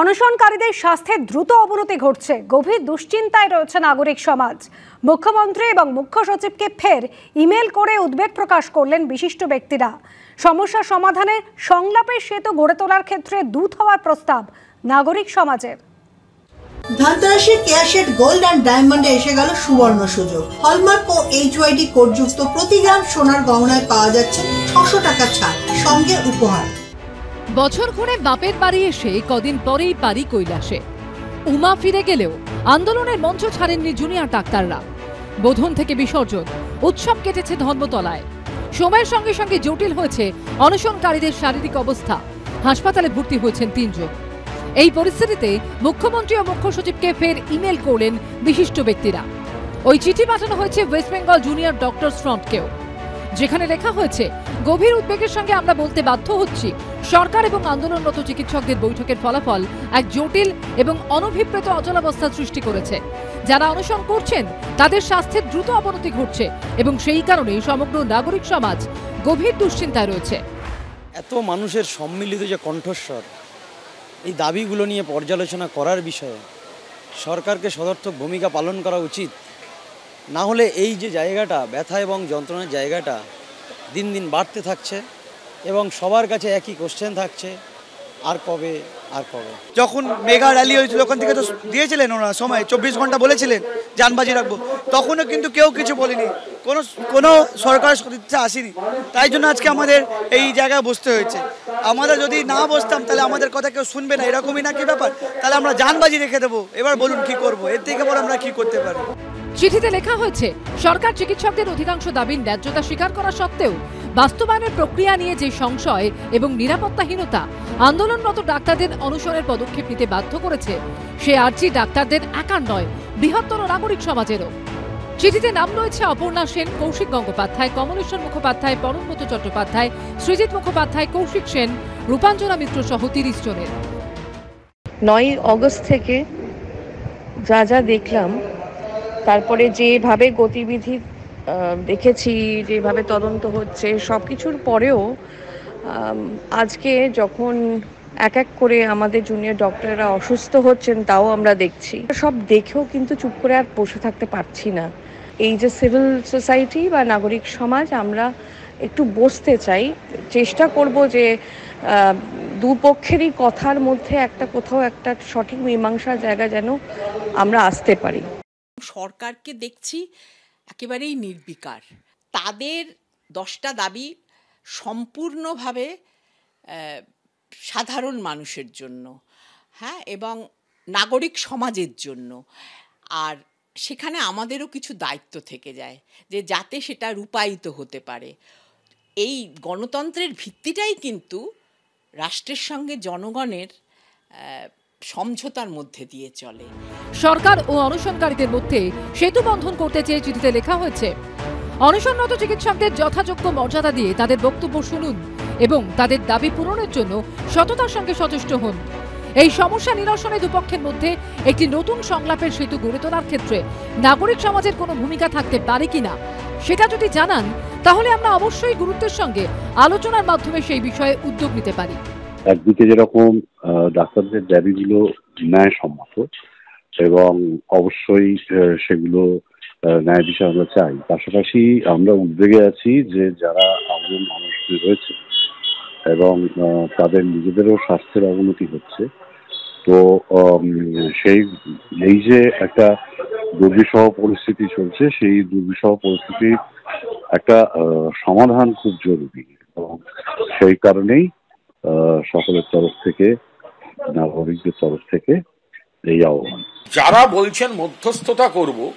অনশনকারীদের স্বাস্থ্যের দ্রুত অবনতি ঘটছে। গভীর দুশ্চিন্তায় রয়েছে নাগরিক সমাজ। মুখ্যমন্ত্রী এবং মুখ্য সচিবকে ফের ইমেল করে উদ্বেগ প্রকাশ করলেন বিশিষ্ট ব্যক্তিরা। সমস্যা সমাধানে সংলাপের সেতু গড়ে তোলার ক্ষেত্রে দূত হওয়ার প্রস্তাব নাগরিক সমাজের ধানতেরাসের কেয়াশেট গোল্ড অ্যান্ড ডায়মন্ডে এসে গেল সুবর্ণ সুযোগ। হলমার্ক ও এইচওয়াইডি কোডযুক্ত প্রতি গ্রাম সোনার গহনায় পাওয়া যাচ্ছে ছশো টাকা ছাড়। সঙ্গে উপহার। বছর ঘুরে বাপের বাড়ি এসে কদিন পরেই পারি কৈলাসে। উমা ফিরে গেলেও আন্দোলনের মঞ্চ ছাড়েননি জুনিয়র ডাক্তাররা। বোধন থেকে বিসর্জন, উৎসব কেটেছে ধর্মতলায়। সময়ের সঙ্গে সঙ্গে জটিল হয়েছে অনশনকারীদের শারীরিক অবস্থা। হাসপাতালে ভর্তি হয়েছেন তিনজন। এই পরিস্থিতিতে মুখ্যমন্ত্রী ও মুখ্য সচিবকে ফের ইমেল করলেন বিশিষ্ট ব্যক্তিরা। ওই চিঠি পাঠানো হয়েছে ওয়েস্ট বেঙ্গল জুনিয়র ডক্টরস ফ্রন্টকেও যেখানে লেখা হয়েছে, গভীর উদ্বেগের সঙ্গে আমরা বলতে বাধ্য হচ্ছি। সরকার এবং আন্দোলনরত চিকিৎসকদের বৈঠকের ফলাফল এক জটিল এবং অনভিপ্রেত অচলাবস্থা সৃষ্টি করেছে। যারা অনশন করছেন, তাদের স্বাস্থ্যের দ্রুত অবনতি ঘটছে এবং সেই কারণে সমগ্র নাগরিক সমাজ গভীর দুশ্চিন্তায় রয়েছে। এত মানুষের সম্মিলিত যে কণ্ঠস্বর, এই দাবিগুলো নিয়ে পর্যালোচনা করার বিষয়ে সরকারকে সদর্থক ভূমিকা পালন করা উচিত। না হলে এই যে জায়গাটা, ব্যথা এবং যন্ত্রণার জায়গাটা দিন দিন বাড়তে থাকছে এবং সবার কাছে একই কোশ্চেন থাকছে, আর কবে আর কবে? যখন মেগা র্যালি হয়েছিল তখন থেকে তো দিয়েছিলেন ওনারা সময়, চব্বিশ ঘণ্টা বলেছিলেন, যানবাজি রাখব। তখনও কিন্তু কেউ কিছু বলেনি। কোনো কোনো সরকার আসেনি। তাই জন্য আজকে আমাদের এই জায়গায় বসতে হয়েছে। আমরা যদি না বসতাম, তাহলে আমাদের কথা কেউ শুনবে না। এরকমই না কি ব্যাপার? তাহলে আমরা যানবাজি রেখে দেবো। এবার বলুন কি করব? এর থেকে বড় আমরা কি করতে পারি? চিঠিতে লেখা হয়েছে, সরকার চিকিৎসকদের অধিকাংশ দাবির ন্যায্যতা স্বীকার করা সত্ত্বেও বাস্তবায়নের প্রক্রিয়া নিয়ে যে সংশয় এবং নিরাপত্তাহীনতা আন্দোলনরত ডাক্তারদের অনুসরণের পদক্ষেপ নিতে বাধ্য করেছে, সে আর্জি ডাক্তারদের একার নয়, বৃহত্তর নাগরিক সমাজেরও। চিঠিতে নাম রয়েছে অপর্ণা সেন, কৌশিক গঙ্গোপাধ্যায়, কমলেশ্বর মুখোপাধ্যায়, পরমব্রত চট্টোপাধ্যায়, সৃজিত মুখোপাধ্যায়, কৌশিক সেন, রূপাঞ্জনা মিত্র সহ তিরিশ জনের। নয় অগস্ট থেকে যা যা দেখলাম তারপরে যেভাবে গতিবিধি দেখেছি, যেভাবে তদন্ত হচ্ছে সব কিছুর পরেও আজকে যখন এক এক করে আমাদের জুনিয়র ডক্টররা অসুস্থ হচ্ছেন, তাও আমরা দেখছি। সব দেখেও কিন্তু চুপ করে আর বসে থাকতে পারছি না। এই যে সিভিল সোসাইটি বা নাগরিক সমাজ, আমরা একটু বসতে চাই। চেষ্টা করব যে দুপক্ষেরই কথার মধ্যে একটা কোথাও একটা সঠিক মীমাংসার জায়গা যেন আমরা আসতে পারি। সরকারকে দেখছি একেবারেই নির্বিকার। তাদের দশটা দাবি সম্পূর্ণভাবে সাধারণ মানুষের জন্য হ্যাঁ এবং নাগরিক সমাজের জন্য। আর সেখানে আমাদেরও কিছু দায়িত্ব থেকে যায়, যে যাতে সেটা রূপায়িত হতে পারে। এই গণতন্ত্রের ভিত্তিটাই কিন্তু রাষ্ট্রের সঙ্গে জনগণের সমঝোতার মধ্যে দিয়ে চলে। সরকার ও অনশনকারীদের মধ্যে সেতু বন্ধন করতে চেয়ে চিঠিতে লেখা হয়েছে, অনশনরত চিকিৎসকদের যথাযোগ্য মর্যাদা দিয়ে তাদের বক্তব্য শুনুন এবং তাদের দাবি পূরণের জন্য সততার সঙ্গে সচেষ্ট হন। এই সমস্যা নিরসনে দুপক্ষের মধ্যে একটি নতুন সংলাপের সেতু গড়ে তোলার ক্ষেত্রে নাগরিক সমাজের কোনো ভূমিকা থাকতে পারে কিনা সেটা যদি জানান, তাহলে আমরা অবশ্যই গুরুত্বের সঙ্গে আলোচনার মাধ্যমে সেই বিষয়ে উদ্যোগ নিতে পারি। একদিকে যেরকম ডাক্তারদের দাবিগুলো ন্যায়সম্মত এবং অবশ্যই সেগুলো ন্যায় বিষয় আমরা চাই। পাশাপাশি আমরা উদ্বেগে আছি যে যারা আমাদের মানুষ রয়েছে এবং তাদের নিজেদেরও স্বাস্থ্যের অবনতি হচ্ছে, তো সেই, এই যে একটা দুর্বিষহ পরিস্থিতি চলছে, সেই দুর্বিষহ পরিস্থিতির একটা সমাধান খুব জরুরি এবং সেই কারণেই সকলের তরফ থেকে, নাগরিকদের তরফ থেকে এই আহ্বান। যারা বলছেন মধ্যস্থতা করব,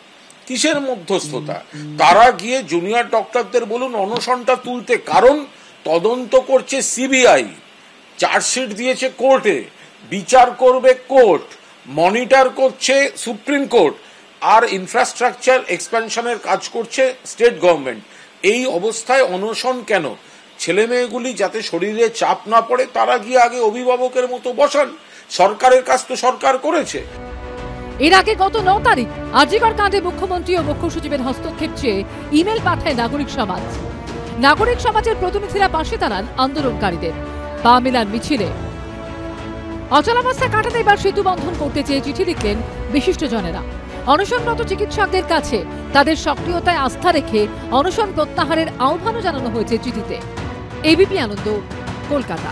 কিসের মধ্যস্থতা? তারা গিয়ে জুনিয়র ডক্টরদের বলুন, অনশনটা তুলতে, কারণ তদন্ত করছে সিবিআই চার্জশিট দিয়েছে কোর্টে, বিচার করবে কোর্ট, মনিটর করছে সুপ্রিম কোর্ট, আর ইনফ্রাস্ট্রাকচার এক্সপ্যানশনের কাজ করছে স্টেট গভর্নমেন্ট এই অবস্থায় অনশন কেন? ছেলে মেয়েগুলি যাতে শরীরে চাপ না পড়ে, তারা গিয়ে আগে অভিভাবকের মতো বসান। সরকারের কাজ তো সরকার করেছে। এর আগে গত ন তারিখ আজিকর কাণ্ডে মুখ্যমন্ত্রী ও মুখ্য সচিবের হস্তক্ষেপ চেয়ে ইমেল পাঠায় নাগরিক সমাজ। নাগরিক সমাজের প্রতিনিধিরা পাশে দাঁড়ান আন্দোলনকারীদের। পা মেলান মিছিলে। অচলাবস্থা কাটাতে এবার সেতু বন্ধন করতে চেয়ে চিঠি লিখলেন বিশিষ্টজনেরা। অনশনরত চিকিৎসকদের কাছে তাদের সক্রিয়তায় আস্থা রেখে অনশন প্রত্যাহারের আহ্বানও জানানো হয়েছে চিঠিতে। এবিপি আনন্দ কলকাতা।